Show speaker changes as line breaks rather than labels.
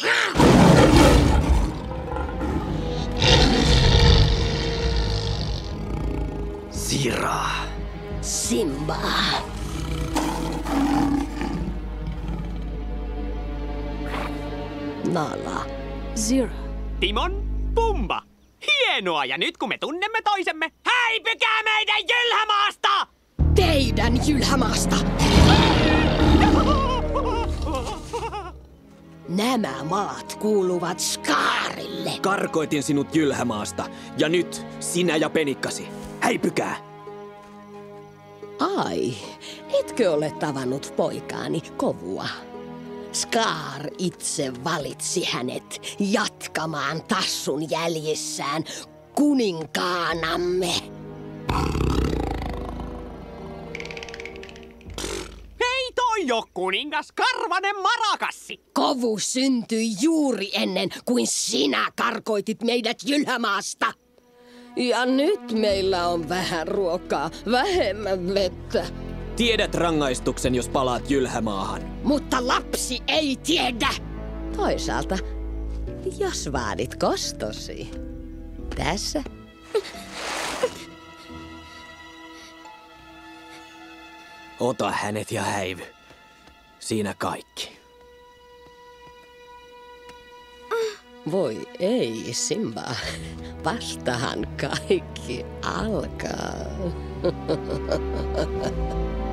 Zira.
Simba. Nala.
Zira.
Timon, Pumba. Hienoa, ja nyt kun me tunnemme toisemme, häipykää meidän jylhämaasta!
Teidän jylhämaasta. Nämä maat kuuluvat Skaarille.
Karkoitin sinut Jylhämaasta, ja nyt sinä ja penikkasi. Häipykää!
Ai, etkö ole tavannut poikaani Kovua? Skaar itse valitsi hänet jatkamaan tassun jäljissään kuninkaanamme.
Ei toi oo kuningas Karvanen Marakassi!
Kovu syntyi juuri ennen kuin sinä karkoitit meidät Jylhämaasta. Ja nyt meillä on vähän ruokaa, vähemmän vettä.
Tiedät rangaistuksen, jos palaat Jylhämaahan.
Mutta lapsi ei tiedä. Toisaalta, jos vaadit kostosi, tässä.
Ota hänet ja häivy. Siinä kaikki.
Voi ei, Simba. Vastahan kaikki alkaa.